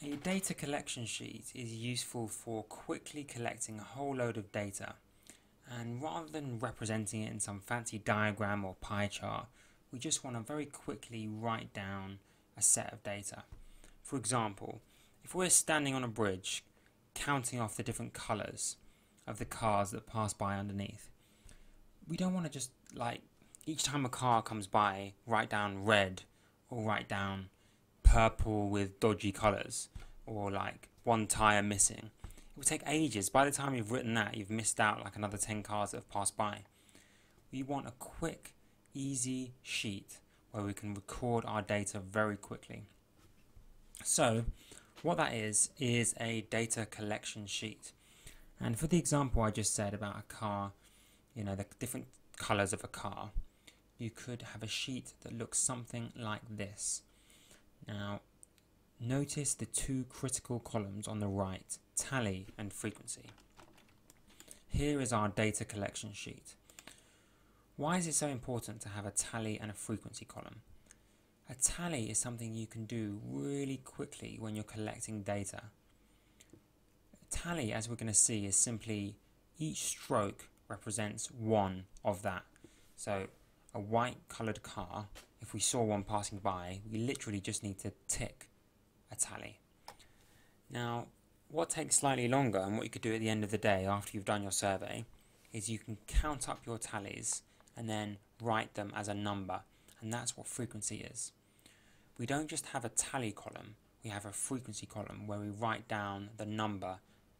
A data collection sheet is useful for quickly collecting a whole load of data and rather than representing it in some fancy diagram or pie chart we just want to very quickly write down a set of data. For example, if we're standing on a bridge counting off the different colours of the cars that pass by underneath, we don't want to just like each time a car comes by write down red or write down purple with dodgy colours or like one tyre missing. It will take ages. By the time you've written that, you've missed out like another 10 cars that have passed by. We want a quick, easy sheet where we can record our data very quickly. So, what that is, is a data collection sheet. And for the example I just said about a car, you know, the different colours of a car, you could have a sheet that looks something like this. Now, notice the two critical columns on the right, tally and frequency. Here is our data collection sheet. Why is it so important to have a tally and a frequency column? A tally is something you can do really quickly when you're collecting data. A tally, as we're going to see, is simply each stroke represents one of that. So a white coloured car, if we saw one passing by, we literally just need to tick a tally. Now, what takes slightly longer and what you could do at the end of the day after you've done your survey is you can count up your tallies and then write them as a number, and that's what frequency is. We don't just have a tally column, we have a frequency column where we write down the number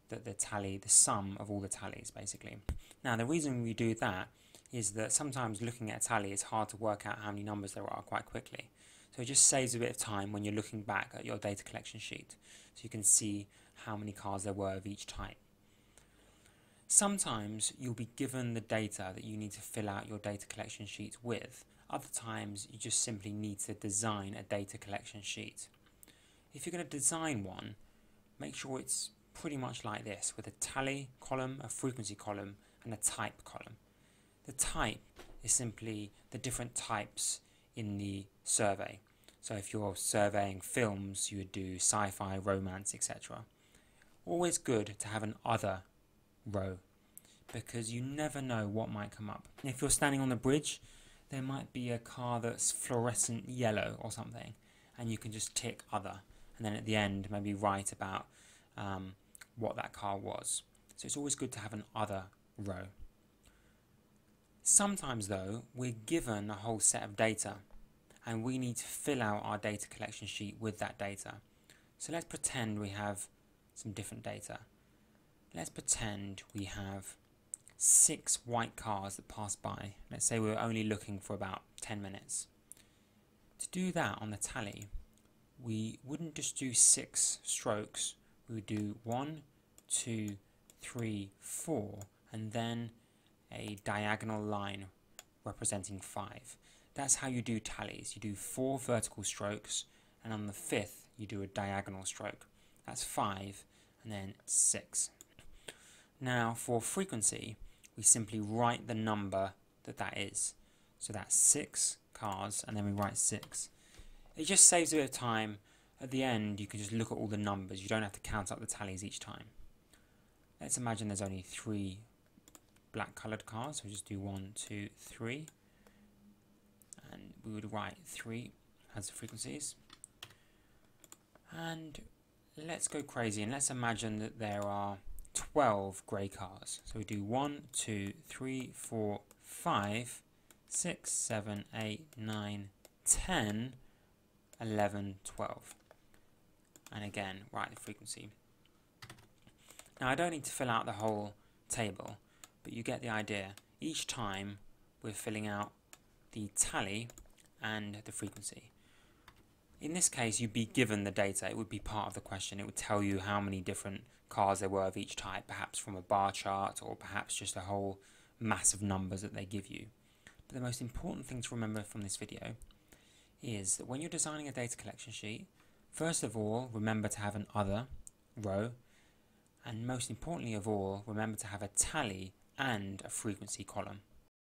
that the tally, the sum of all the tallies basically. Now the reason we do that is that sometimes looking at a tally is hard to work out how many numbers there are quite quickly. So it just saves a bit of time when you're looking back at your data collection sheet so you can see how many cars there were of each type. Sometimes you'll be given the data that you need to fill out your data collection sheet with. Other times you just simply need to design a data collection sheet. If you're going to design one, make sure it's pretty much like this with a tally column, a frequency column and a type column. The type is simply the different types in the survey. So if you're surveying films, you would do sci-fi, romance, etc. Always good to have an other row because you never know what might come up. If you're standing on the bridge, there might be a car that's fluorescent yellow or something, and you can just tick other, and then at the end maybe write about um, what that car was. So it's always good to have an other row. Sometimes though, we're given a whole set of data and we need to fill out our data collection sheet with that data. So let's pretend we have some different data. Let's pretend we have six white cars that pass by. Let's say we're only looking for about 10 minutes. To do that on the tally, we wouldn't just do six strokes, we would do one, two, three, four, and then a diagonal line representing 5. That's how you do tallies. You do 4 vertical strokes and on the fifth you do a diagonal stroke. That's 5 and then 6. Now for frequency we simply write the number that that is. So that's 6 cars and then we write 6. It just saves a bit of time. At the end you can just look at all the numbers. You don't have to count up the tallies each time. Let's imagine there's only 3 black coloured cars. So we just do one, two, three. And we would write three as the frequencies. And let's go crazy and let's imagine that there are 12 grey cars. So we do 1, 2, 3, 4, 5, 6, 7, 8, 9, 10, 11, 12. And again, write the frequency. Now I don't need to fill out the whole table but you get the idea. Each time we're filling out the tally and the frequency. In this case, you'd be given the data. It would be part of the question. It would tell you how many different cars there were of each type, perhaps from a bar chart or perhaps just a whole mass of numbers that they give you. But the most important thing to remember from this video is that when you're designing a data collection sheet, first of all, remember to have an other row, and most importantly of all, remember to have a tally and a frequency column.